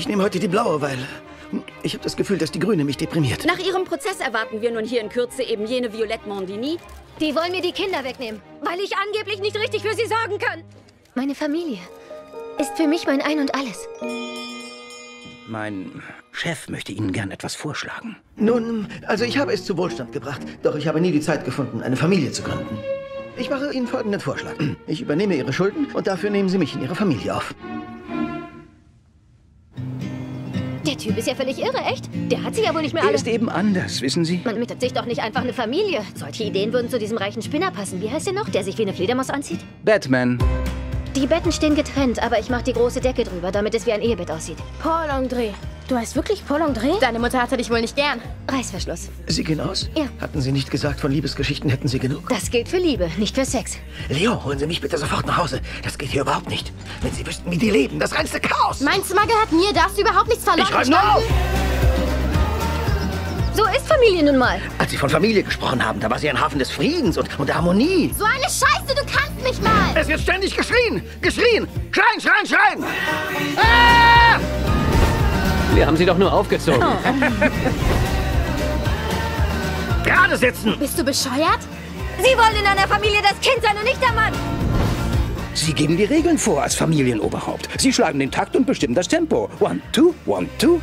Ich nehme heute die blaue, weil ich habe das Gefühl, dass die grüne mich deprimiert. Nach Ihrem Prozess erwarten wir nun hier in Kürze eben jene Violette Mondini. Die wollen mir die Kinder wegnehmen, weil ich angeblich nicht richtig für sie sorgen kann. Meine Familie ist für mich mein Ein und Alles. Mein Chef möchte Ihnen gern etwas vorschlagen. Nun, also ich habe es zu Wohlstand gebracht, doch ich habe nie die Zeit gefunden, eine Familie zu gründen. Ich mache Ihnen folgenden Vorschlag. Ich übernehme Ihre Schulden und dafür nehmen Sie mich in Ihre Familie auf. Typ ist ja völlig irre, echt? Der hat sie ja wohl nicht mehr Er alle. ist eben anders, wissen Sie? Man mietet sich doch nicht einfach eine Familie. Solche Ideen würden zu diesem reichen Spinner passen. Wie heißt der noch, der sich wie eine Fledermaus anzieht? Batman. Die Betten stehen getrennt, aber ich mache die große Decke drüber, damit es wie ein Ehebett aussieht. Paul André. Du heißt wirklich Paul André? Deine Mutter hatte dich wohl nicht gern. Reißverschluss. Sie gehen aus? Ja. Hatten Sie nicht gesagt, von Liebesgeschichten hätten Sie genug? Das gilt für Liebe, nicht für Sex. Leo, holen Sie mich bitte sofort nach Hause. Das geht hier überhaupt nicht. Wenn Sie wüssten, wie die leben, das reinste Chaos. Mein Zimmer gehört mir, da hast du überhaupt nichts verloren. Ich räume nur auf! So ist Familie nun mal. Als Sie von Familie gesprochen haben, da war sie ein Hafen des Friedens und, und der Harmonie. So eine Scheiße, du kannst mich mal! Es wird ständig geschrien! Geschrien! Schreien, schreien, schreien! Ah! Wir haben sie doch nur aufgezogen. Gerade sitzen! Bist du bescheuert? Sie wollen in einer Familie das Kind sein und nicht der Mann. Sie geben die Regeln vor als Familienoberhaupt. Sie schlagen den Takt und bestimmen das Tempo. One, two, one, two.